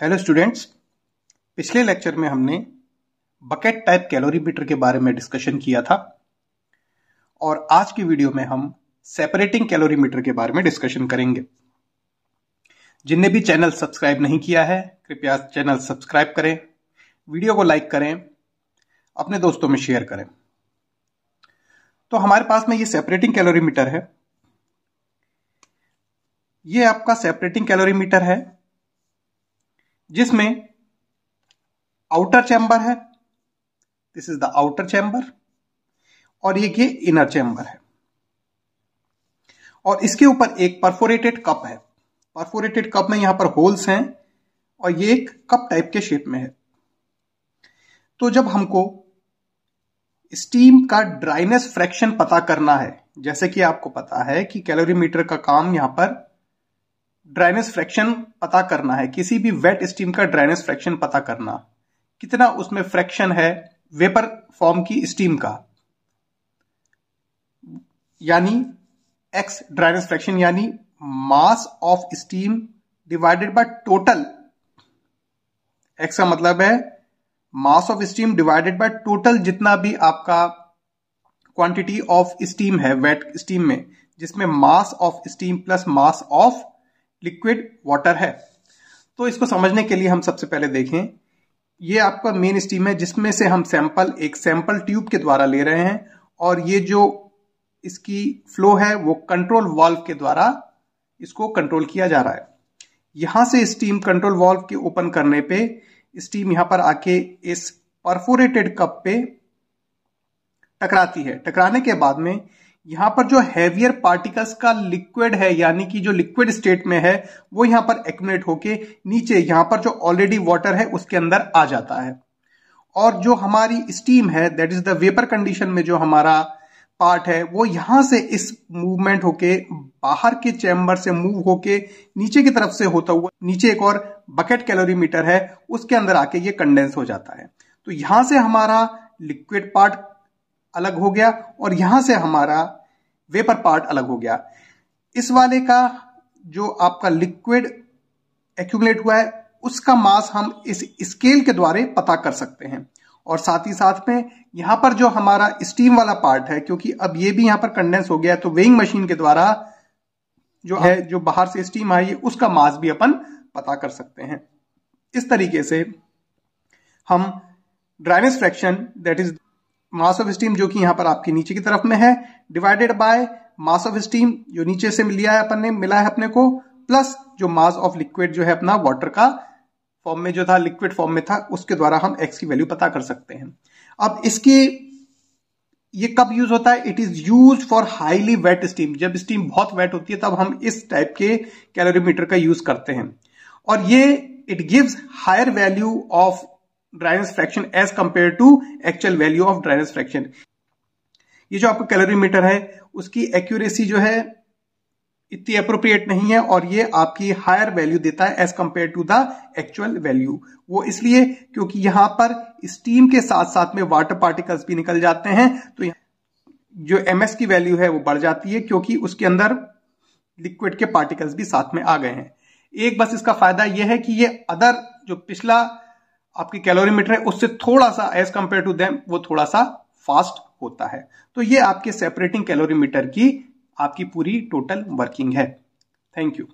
Hello students पिछले lecture में हमने बकेट टाइप कैलोरी मीटर के बारे में डिस्कशन किया था और आज की वीडियो में हम सेपरेटिंग कैलोरी मीटर के बारे में डिस्कशन करेंगे। जिनने भी चैनल सब्सक्राइब नहीं किया है, कृपया चैनल सब्सक्राइब करें वीडियो को लाइक करें, अपने दोस्तों में शेयर करें। तो हमारे पास में ये सेपरेटिंग कैलोरी मीटर है। ये आपका सेपरेटिंग कैलोरी मीटर है। जिसमें आउटर चैम्बर है this is the outer chamber और ये ये इनर चैम्बर है। और इसके ऊपर एक परफोरेटेड कप है। परफोरेटेड कप में यहाँ पर होल्स हैं, और ये एक कप टाइप के शेप में है। तो जब हमको स्टीम का ड्राइनेस फ्रैक्शन पता करना है, जैसे कि आपको पता है कि कैलोरीमीटर का काम यहाँ पर ड्राइनेस फ्रैक्शन पता करना है। किसी भी वेट स्टीम का ड्राइनेस फ्रैक्शन पता करना। कितना उसमें फ्रैक्शन है वेपर फॉर्म की स्टीम का। यानी एक्स ड्राइनेस फ्रैक्शन यानी mass of steam divided by total. X का मतलब है mass of steam divided by total जितना भी आपका क्वांटिटी ऑफ़ स्टीम है, वेट स्टीम में, जिसमें mass of steam plus mass of liquid water है। तो इसको समझने के लिए हम सबसे पहले देखें। ये आपका मेन स्टीम है, जिसमें से हम सैंपल एक सैंपल ट्यूब के द्वारा ले रहे हैं और ये जो इसकी फ्लो है, वो कंट्रोल वाल्व के द्वारा इसको कंट्रोल किया जा रहा है। यहाँ से स्टीम कंट्रोल वाल्व के ओपन करने पे स्टीम यहाँ पर आके इस परफोरेटेड कप पे टकराती है। टकराने के बाद में यहाँ पर जो हैवियर पार्टिकल्स का लिक्विड है, यानी कि जो लिक्विड स्टेट में है, वो यहाँ पर एक्यूमुलेट होके नीचे यहाँ पर जो ऑलरेडी वाटर है, उसके अंदर आ जाता है। और जो हमारी स्टीम है that is the vapour condition में जो हमारा पार्ट है, वो यहाँ से इस मूवमेंट होके, बाहर के चैम्बर से मूव होके नीचे की तरफ़ से होता हुआ, नीचे एक और बकेट कैलोरीमीटर है, उसके अंदर आके ये कंडेंस हो जाता है। तो यहाँ से हमारा लिक्विड पार्ट अलग हो गया, और यहाँ से हमारा वेपर पार्ट अलग हो गया। इस वाले का जो आपका लिक्विड एक्यूमुलेट हुआ है, उसका मास हम इस स्केल के द्वारा पता कर सकते हैं। और साथ ही साथ में यहाँ पर जो हमारा स्टीम वाला पार्ट है, क्योंकि अब ये भी यहाँ पर कंडेंस हो गया तो वेइंग मशीन के द्वारा जो है, जो बाहर से स्टीम आई, उसका मास भी अपन पता कर सकते हैं। इस तरीके से हम dryness fraction that is mass of steam जो कि यहाँ पर आपकी नीचे की तरफ़ में है divided by mass of steam जो नीचे से लिया है अपन ने, मिला है अपने को प्लस जो मास ऑफ़ लिक्विड जो है अपना वाटर का फॉर्म में जो था लिक्विड फॉर्म में था, उसके द्वारा हम एक्स की वैल्यू पता कर सकते हैं। अब इसकी, ये कब यूज़ होता है? It is use for highly wet steam जब स्टीम बहुत वेट होती है, तब हम इस टाइप के कैलोरीमीटर का यूज़ करते हैं। और ये it gives higher value of dryness fraction as compare to actual value of dryness fraction ये जो आपका कैलोरीमीटर है, उसकी एक्यूरेसी जो है इतनी अप्रोप्रिएट नहीं है और ये आपकी हायर वैल्यू देता है as compare to the actual value वो इसलिए क्योंकि यहाँ पर स्टीम के साथ साथ में वाटर पार्टिकल्स भी निकल जाते हैं तो जो एमएस की वैल्यू है वो बढ़ जाती है क्योंकि उसके अंदर लिक्विड के पार्टिकल्स भी साथ में आ गए हैं। एक बस इसका फ़ायदा यह है कि ये अदर जो पिछला आपकी कैलोरीमीटर है, उससे थोड़ा सा एज कंपेयर टू देम वो थोड़ा सा फास्ट होता है। तो ये आपके सेपरेटिंग कैलोरी मीटर की आपकी पूरी टोटल वर्किंग है। Thank you